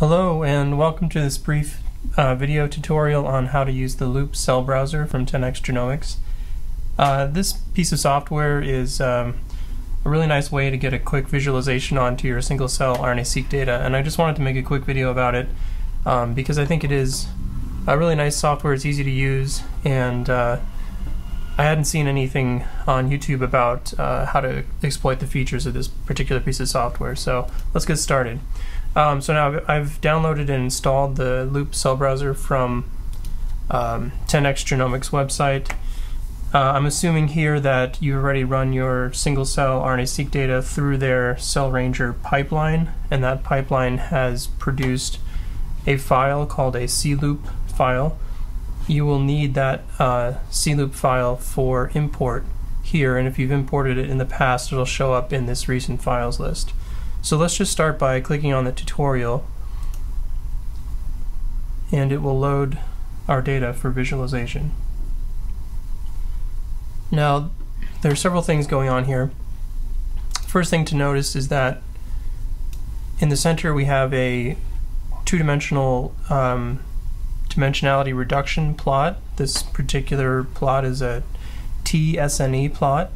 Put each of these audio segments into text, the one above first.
Hello and welcome to this brief uh, video tutorial on how to use the Loupe cell browser from 10x Genomics. Uh, this piece of software is um, a really nice way to get a quick visualization onto your single cell RNA-seq data and I just wanted to make a quick video about it um, because I think it is a really nice software, it's easy to use and uh, I hadn't seen anything on YouTube about uh, how to exploit the features of this particular piece of software so let's get started. Um, so now I've downloaded and installed the Loupe cell browser from um, 10x Genomics website. Uh, I'm assuming here that you already run your single cell RNA-seq data through their Cell Ranger pipeline, and that pipeline has produced a file called a cloupe file. You will need that uh, cloupe file for import here, and if you've imported it in the past, it'll show up in this recent files list. So let's just start by clicking on the tutorial and it will load our data for visualization. Now there are several things going on here. First thing to notice is that in the center we have a two-dimensional um, dimensionality reduction plot. This particular plot is a TSNE plot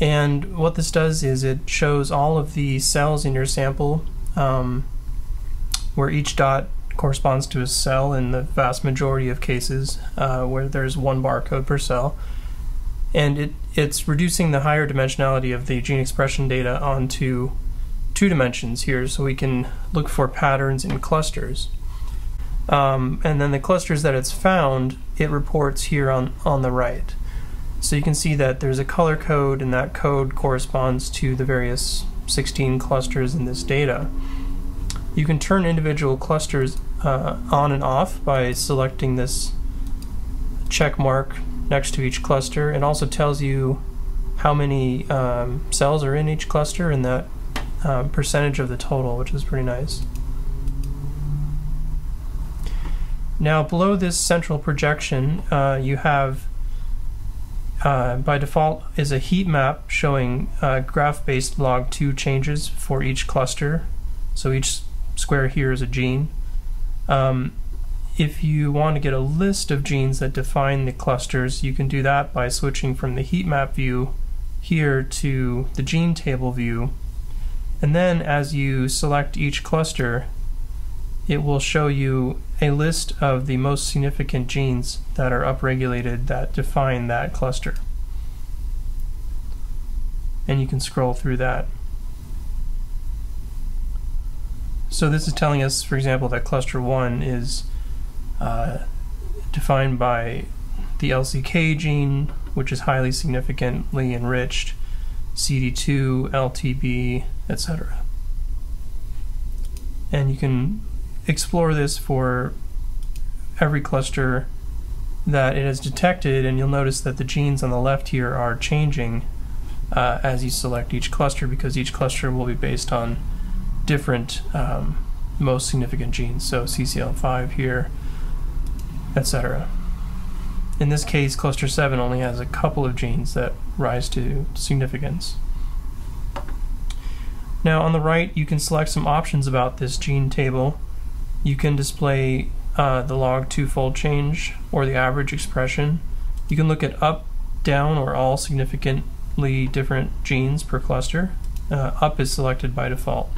and what this does is it shows all of the cells in your sample um, where each dot corresponds to a cell in the vast majority of cases uh, where there's one barcode per cell. And it, it's reducing the higher dimensionality of the gene expression data onto two dimensions here so we can look for patterns in clusters. Um, and then the clusters that it's found, it reports here on, on the right. So you can see that there's a color code and that code corresponds to the various 16 clusters in this data. You can turn individual clusters uh, on and off by selecting this check mark next to each cluster. It also tells you how many um, cells are in each cluster and that um, percentage of the total, which is pretty nice. Now below this central projection, uh, you have uh, by default is a heat map showing uh, graph-based log2 changes for each cluster. So each square here is a gene. Um, if you want to get a list of genes that define the clusters, you can do that by switching from the heat map view here to the gene table view. And then as you select each cluster, it will show you a list of the most significant genes that are upregulated that define that cluster. And you can scroll through that. So this is telling us, for example, that cluster 1 is uh, defined by the LCK gene, which is highly significantly enriched, CD2, LTB, etc. And you can explore this for every cluster that it has detected and you'll notice that the genes on the left here are changing uh, as you select each cluster because each cluster will be based on different um, most significant genes. So CCL5 here etc in this case cluster 7 only has a couple of genes that rise to significance. Now on the right you can select some options about this gene table you can display uh, the log two-fold change or the average expression. You can look at up, down, or all significantly different genes per cluster. Uh, up is selected by default.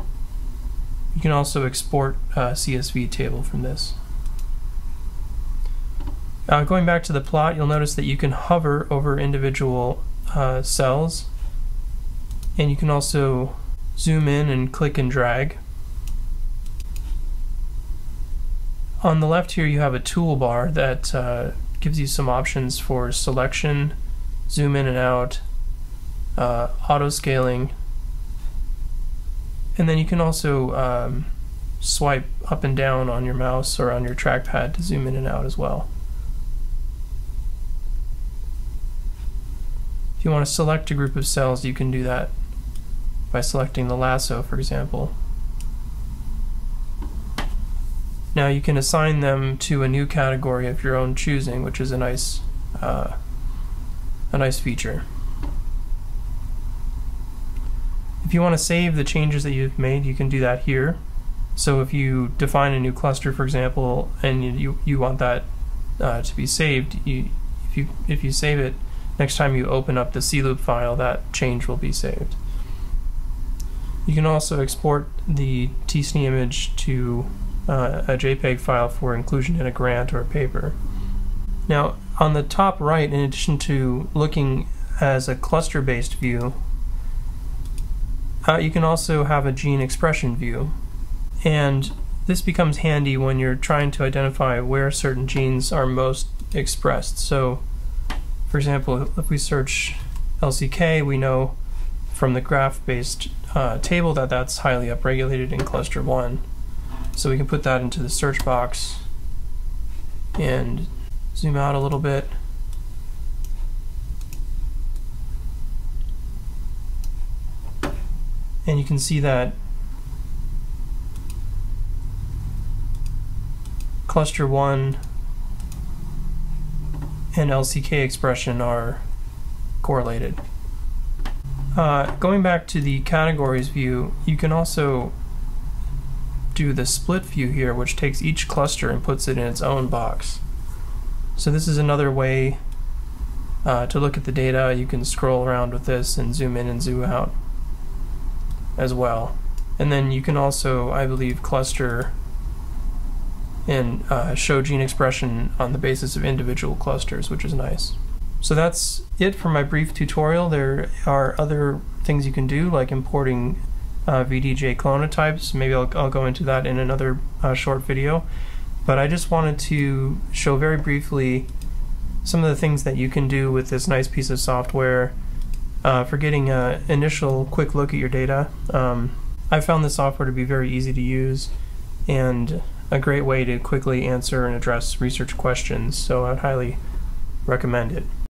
You can also export a CSV table from this. Uh, going back to the plot, you'll notice that you can hover over individual uh, cells, and you can also zoom in and click and drag. On the left here you have a toolbar that uh, gives you some options for selection, zoom in and out, uh, auto scaling, and then you can also um, swipe up and down on your mouse or on your trackpad to zoom in and out as well. If you want to select a group of cells, you can do that by selecting the lasso, for example. Now you can assign them to a new category of your own choosing, which is a nice, uh, a nice feature. If you want to save the changes that you've made, you can do that here. So if you define a new cluster, for example, and you you want that uh, to be saved, you if you if you save it, next time you open up the cloupe file, that change will be saved. You can also export the tsne image to uh, a JPEG file for inclusion in a grant or a paper. Now, on the top right, in addition to looking as a cluster-based view, uh, you can also have a gene expression view. And this becomes handy when you're trying to identify where certain genes are most expressed. So, for example, if we search LCK, we know from the graph-based uh, table that that's highly upregulated in cluster 1. So we can put that into the search box and zoom out a little bit. And you can see that cluster 1 and LCK expression are correlated. Uh, going back to the categories view, you can also do the split view here, which takes each cluster and puts it in its own box. So this is another way uh, to look at the data. You can scroll around with this and zoom in and zoom out as well. And then you can also, I believe, cluster and uh, show gene expression on the basis of individual clusters, which is nice. So that's it for my brief tutorial. There are other things you can do, like importing uh, VDJ clonotypes. Maybe I'll, I'll, go into that in another uh, short video. But I just wanted to show very briefly some of the things that you can do with this nice piece of software uh, for getting an initial quick look at your data. Um, I found this software to be very easy to use and a great way to quickly answer and address research questions, so I'd highly recommend it.